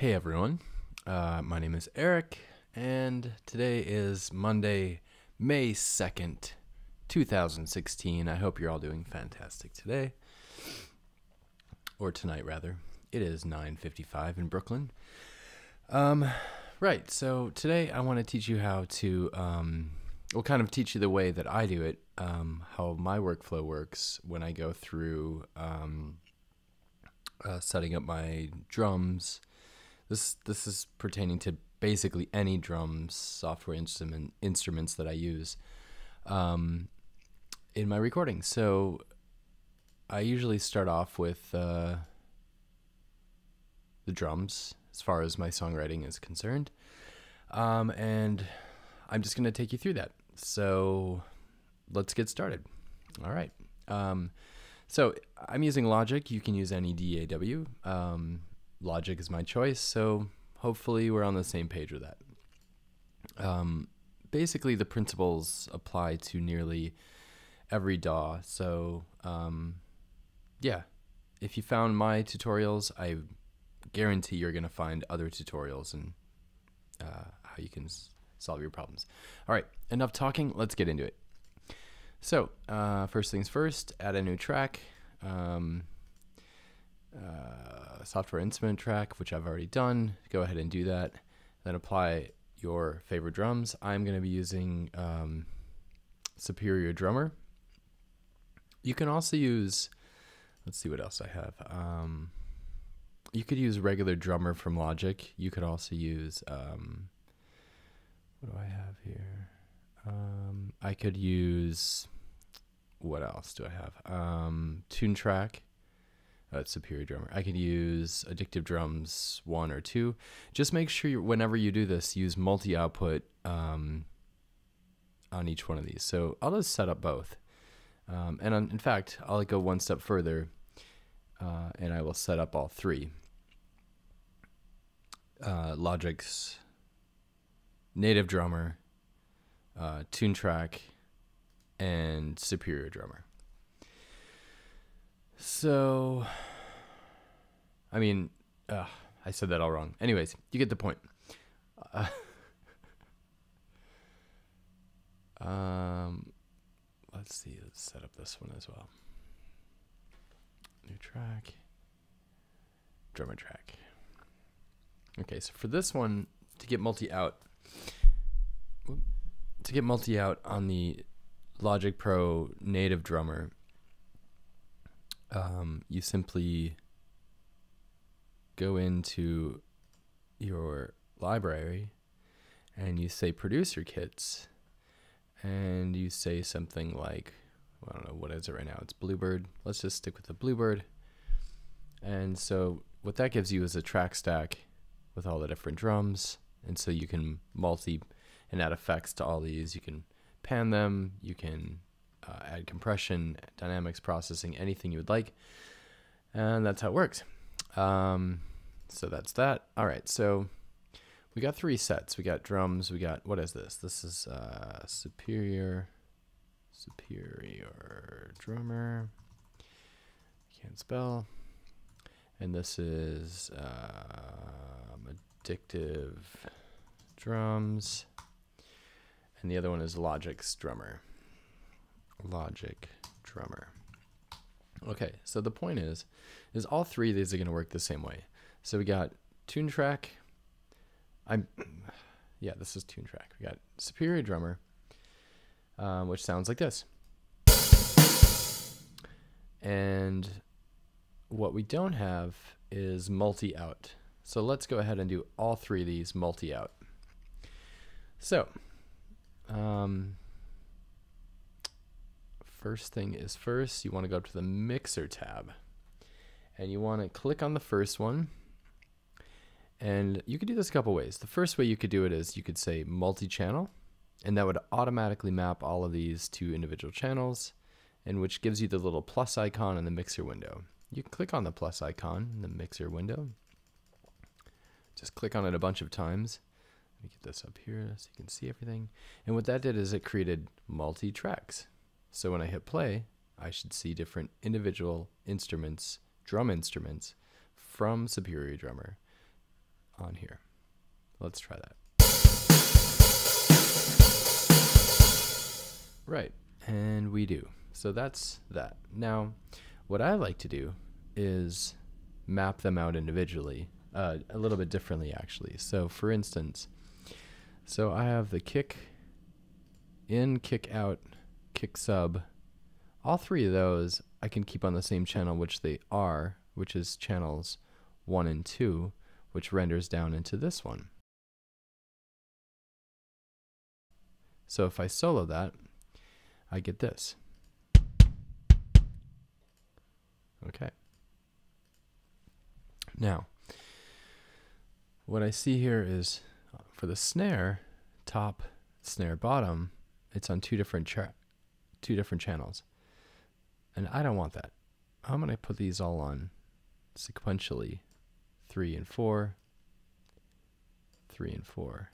Hey everyone, uh, my name is Eric, and today is Monday, May 2nd, 2016. I hope you're all doing fantastic today, or tonight rather. It is 9:55 in Brooklyn. Um, right. So today I want to teach you how to, um, well, kind of teach you the way that I do it, um, how my workflow works when I go through um, uh, setting up my drums. This this is pertaining to basically any drums software instrument instruments that I use um, in my recording. So I usually start off with uh, the drums as far as my songwriting is concerned, um, and I'm just going to take you through that. So let's get started. All right. Um, so I'm using Logic. You can use any DAW. Um, Logic is my choice. So hopefully we're on the same page with that. Um, basically, the principles apply to nearly every DAW. So um, yeah, if you found my tutorials, I guarantee you're going to find other tutorials and uh, how you can solve your problems. All right, enough talking. Let's get into it. So, uh, first things first, add a new track. Um, uh, software instrument track, which I've already done. Go ahead and do that. Then apply your favorite drums. I'm going to be using um, Superior Drummer. You can also use, let's see what else I have. Um, you could use regular drummer from Logic. You could also use, um, what do I have here? Um, I could use, what else do I have? Um, Toontrack uh, Superior Drummer. I could use Addictive Drums one or two. Just make sure you, whenever you do this, use multi output um, on each one of these. So I'll just set up both. Um, and on, in fact, I'll go one step further uh, and I will set up all three. Uh, Logic's native drummer, uh, Toontrack, and superior drummer. So, I mean, uh, I said that all wrong. Anyways, you get the point. Uh, um, let's see. Let's set up this one as well. New track, drummer track. Okay, so for this one, to get multi out, to get multi out on the Logic Pro native drummer, um, you simply go into your library and you say producer kits and you say something like I don't know what is it right now? It's bluebird. Let's just stick with the bluebird. And so what that gives you is a track stack with all the different drums and so you can multi and add effects to all these. You can pan them. You can uh, add compression, dynamics processing, anything you would like. And that's how it works. Um, so that's that. All right. So we got three sets. We got drums. We got, what is this? This is uh, Superior, Superior Drummer. Can't spell. And this is um, Addictive Drums. And the other one is Logic's Drummer. Logic drummer. Okay, so the point is, is all three of these are going to work the same way. So we got Toontrack. I'm, yeah, this is Toontrack. We got superior drummer, um, which sounds like this. And what we don't have is multi out. So let's go ahead and do all three of these multi out. So, um, first thing is first, you want to go up to the mixer tab and you want to click on the first one. And you could do this a couple ways. The first way you could do it is you could say multi channel, and that would automatically map all of these to individual channels, and which gives you the little plus icon in the mixer window. You can click on the plus icon in the mixer window. Just click on it a bunch of times. Let me get this up here so you can see everything. And what that did is it created multi tracks. So when I hit play, I should see different individual instruments, drum instruments from Superior Drummer on here. Let's try that. Right, and we do. So that's that. Now, what I like to do is map them out individually, uh, a little bit differently actually. So for instance, so I have the kick in, kick out, kick sub. All three of those I can keep on the same channel, which they are, which is channels one and two, which renders down into this one. So if I solo that, I get this. Okay. Now, what I see here is uh, for the snare, top, snare, bottom, it's on two different cha- two different channels. And I don't want that. I'm going to put these all on sequentially 3 and 4, 3 and 4.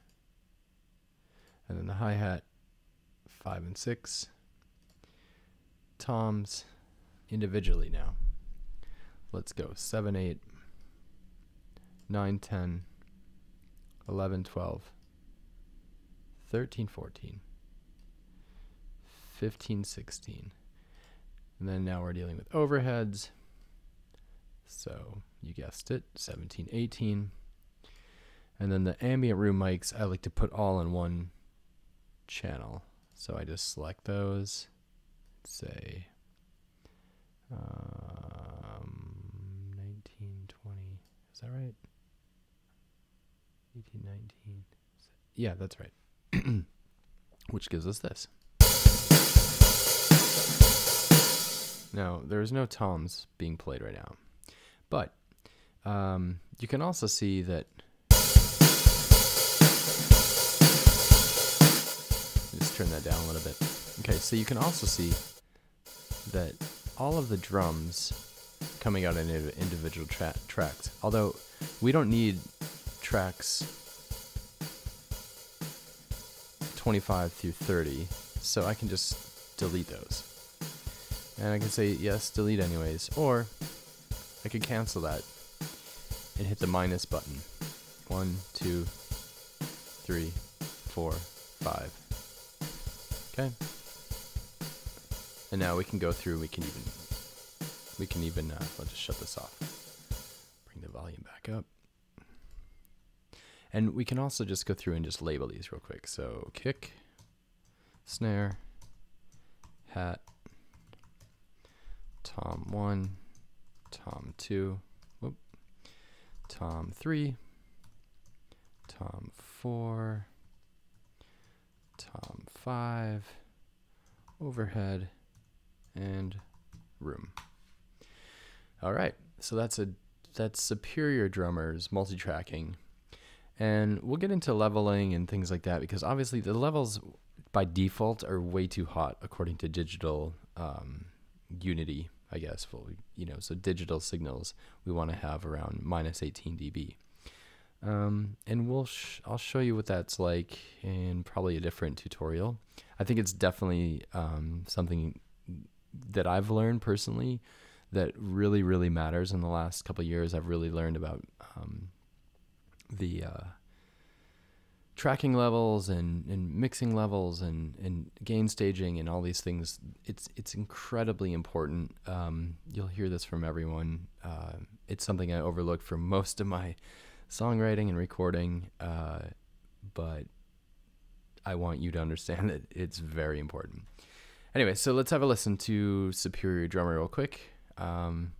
And then the hi-hat 5 and 6. Toms individually now. Let's go 7, 8, 9, 10, 11, 12, 13, 14, 15, 16. And then now we're dealing with overheads. So you guessed it, 17, 18. And then the ambient room mics, I like to put all in one channel. So I just select those, say um, 19, 20, is that right? 18, 19. Yeah, that's right. Which gives us this. Now, there's no toms being played right now, but um, you can also see that. Just turn that down a little bit. Okay, so you can also see that all of the drums coming out in individual tra- tracks. Although we don't need tracks 25 through 30, so I can just delete those. And I can say yes, delete anyways, or I could cancel that and hit the minus button. One, two, three, four, five. Okay. And now we can go through, we can even, we can even, uh, I'll just shut this off. Bring the volume back up. And we can also just go through and just label these real quick. So kick, snare, hat, tom 1, tom 2, whoop, tom 3, tom 4, tom 5, overhead, and room. All right, so that's a that's Superior Drummers multi-tracking, and we'll get into leveling and things like that because obviously the levels by default are way too hot according to digital um, Unity, I guess. Well, you know, so digital signals we want to have around minus 18 dB. Um, and we'll sh- I'll show you what that's like in probably a different tutorial. I think it's definitely um, something that I've learned personally that really really matters in the last couple years. I've really learned about um, the uh, tracking levels and, and mixing levels and, and gain staging and all these things. It's it's incredibly important. Um, you'll hear this from everyone. Uh, it's something I overlooked for most of my songwriting and recording, uh, but I want you to understand that it's very important. Anyway, so let's have a listen to Superior Drummer real quick. Um,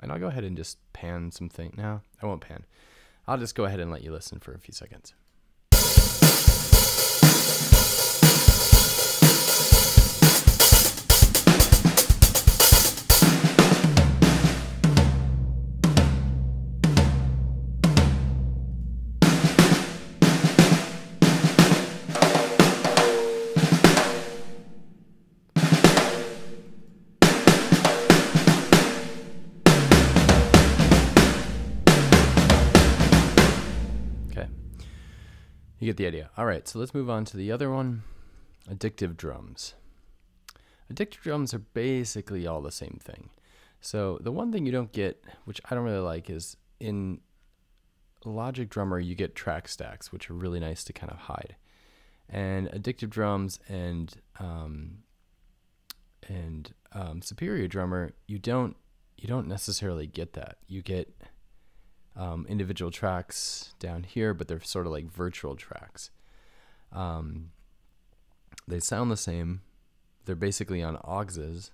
and I'll go ahead and just pan something. No, I won't pan. I'll just go ahead and let you listen for a few seconds. Get the idea. All right, so let's move on to the other one addictive drums. Addictive drums are basically all the same thing. So the one thing you don't get, which I don't really like, is in Logic Drummer, you get track stacks, which are really nice to kind of hide. And Addictive Drums and um, and um, Superior Drummer, you don't you don't necessarily get that. You get um, individual tracks down here, but they're sort of like virtual tracks. Um, they sound the same. They're basically on auxes,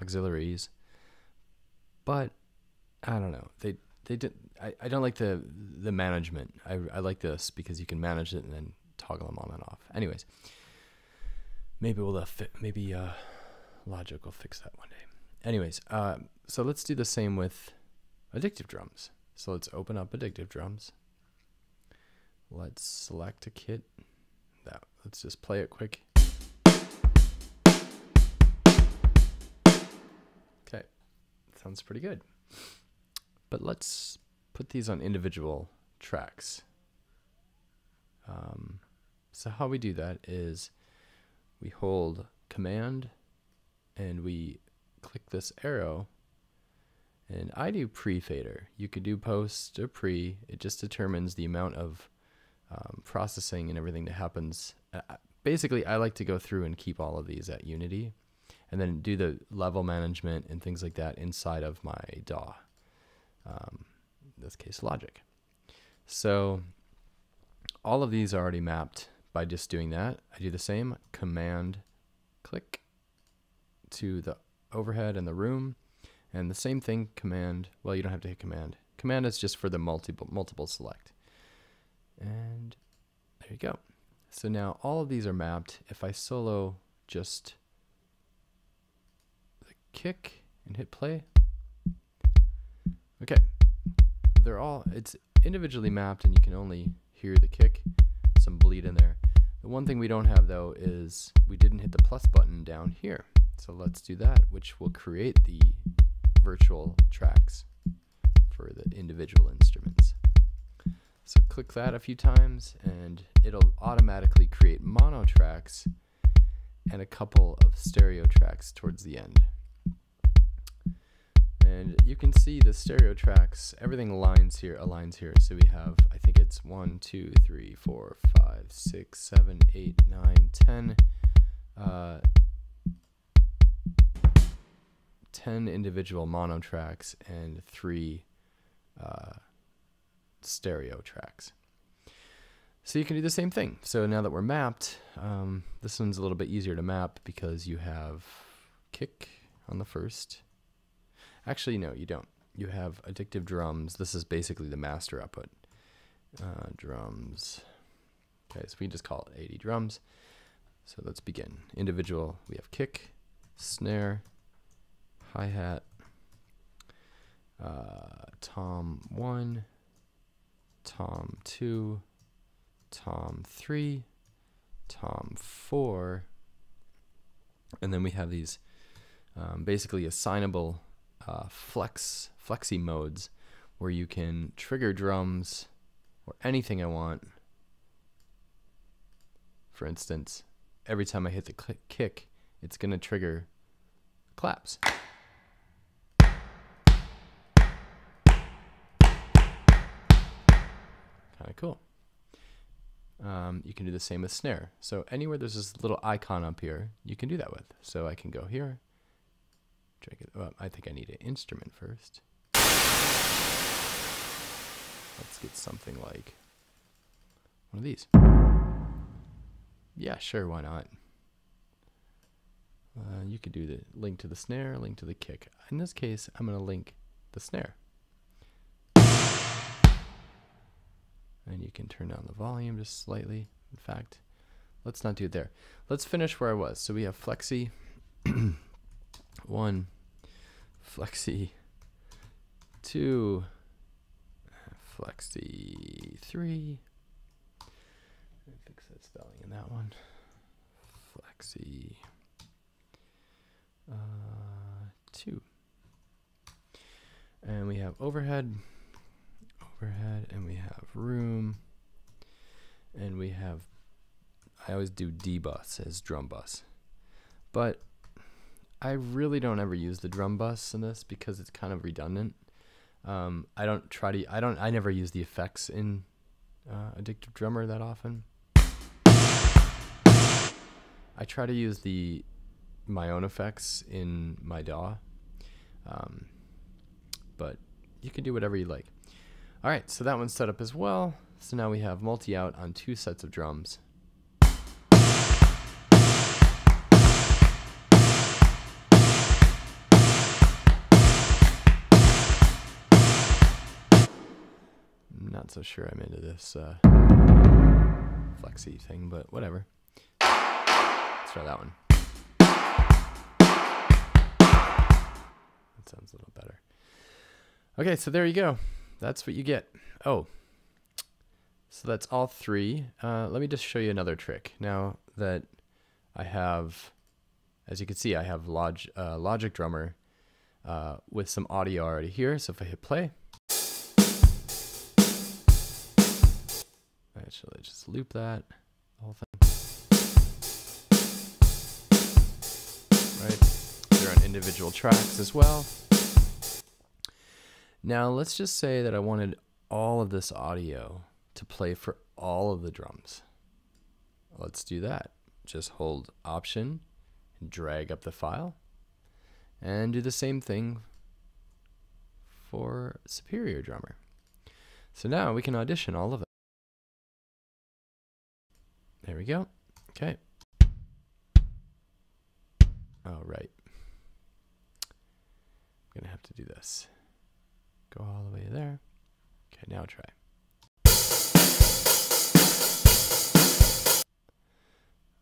auxiliaries, but I don't know. They they did. I, I don't like the the management. I I like this because you can manage it and then toggle them on and off. Anyways, maybe we'll uh, fi- maybe uh, Logic will fix that one day. Anyways, uh, so let's do the same with addictive drums. So let's open up addictive drums. Let's select a kit. That let's just play it quick. Okay, sounds pretty good. But let's put these on individual tracks. Um, so how we do that is we hold command and we click this arrow and I do pre-fader. You could do post or pre. It just determines the amount of um, processing and everything that happens. Uh, basically, I like to go through and keep all of these at Unity and then do the level management and things like that inside of my DAW. Um, in this case, Logic. So all of these are already mapped by just doing that. I do the same command click to the overhead and the room and the same thing command. Well you don't have to hit command. Command is just for the multiple multiple select. And there you go. So now all of these are mapped. If I solo just the kick and hit play. Okay. They're all it's individually mapped and you can only hear the kick. Some bleed in there. The one thing we don't have though is we didn't hit the plus button down here. So let's do that, which will create the virtual tracks for the individual instruments. So click that a few times and it'll automatically create mono tracks and a couple of stereo tracks towards the end. And you can see the stereo tracks, everything aligns here, aligns here. So we have, I think it's one, two, three, four, five, six, seven, eight, nine, ten. Uh, 10 individual mono tracks and three uh, stereo tracks. So you can do the same thing. So now that we're mapped, um, this one's a little bit easier to map because you have kick on the first. Actually, no, you don't. You have addictive drums. This is basically the master output. Uh, drums. Okay, so we just call it AD drums. So let's begin. Individual, we have kick, snare, hi hat, uh, tom one, tom two, tom three, tom four, and then we have these um, basically assignable uh, flex flexi modes where you can trigger drums or anything I want. For instance, every time I hit the kick, it's going to trigger claps. Kind of cool. Um, you can do the same with snare. So anywhere there's this little icon up here, you can do that with. So I can go here. Drag it. Well, I think I need an instrument first. Let's get something like one of these. Yeah, sure, why not? Uh, you could do the link to the snare, link to the kick. In this case, I'm going to link the snare. And you can turn down the volume just slightly. In fact, let's not do it there. Let's finish where I was. So we have flexi one, flexi two, flexi three. fix that spelling in that one. Flexi uh, two. And we have overhead overhead and we have room and we have I always do D bus as drum bus but I really don't ever use the drum bus in this because it's kind of redundant Um, I don't try to. I don't. I never use the effects in uh, Addictive Drummer that often. I try to use the my own effects in my DAW, um, but you can do whatever you like. All right, so that one's set up as well. So now we have multi-out on two sets of drums. Not so sure I'm into this uh, flexy thing, but whatever. Let's try that one. That sounds a little better. Okay, so there you go. That's what you get. Oh, so that's all three. Uh, let me just show you another trick. Now that I have, as you can see, I have Log, uh, Logic Drummer uh, with some audio already here. So if I hit play, actually just loop that whole thing. Right, they're on individual tracks as well. Now let's just say that I wanted all of this audio to play for all of the drums. Let's do that. Just hold Option and drag up the file and do the same thing for Superior Drummer. So now we can audition all of it. There we go. Okay. All right. I'm going to have to do this. Go all the way there. Okay, now try.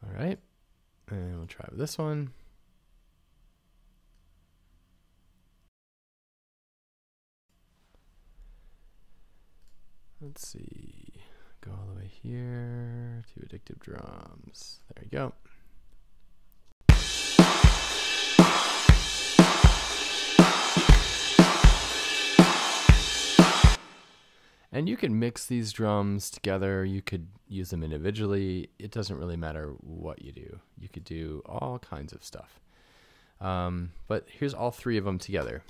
All right. And we'll try with this one. Let's see. Go all the way here to addictive drums. There you go. And you can mix these drums together. You could use them individually. It doesn't really matter what you do. You could do all kinds of stuff. Um, but here's all three of them together.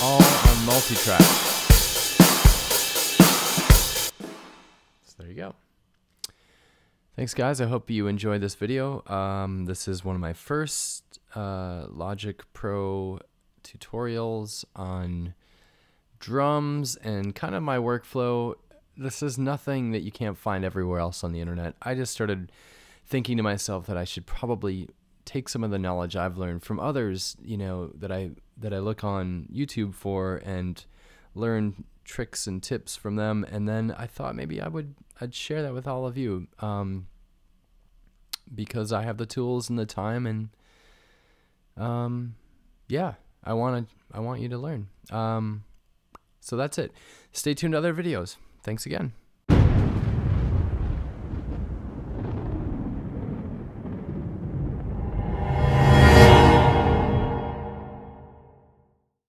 All on multi-track. So there you go. Thanks guys. I hope you enjoyed this video. Um, this is one of my first uh, Logic Pro tutorials on drums and kind of my workflow. This is nothing that you can't find everywhere else on the internet. I just started thinking to myself that I should probably take some of the knowledge I've learned from others, you know, that I that I look on YouTube for and learn tricks and tips from them. And then I thought maybe I would I'd share that with all of you um, because I have the tools and the time and um, yeah, I want to I want you to learn. Um, so that's it. Stay tuned to other videos. Thanks again.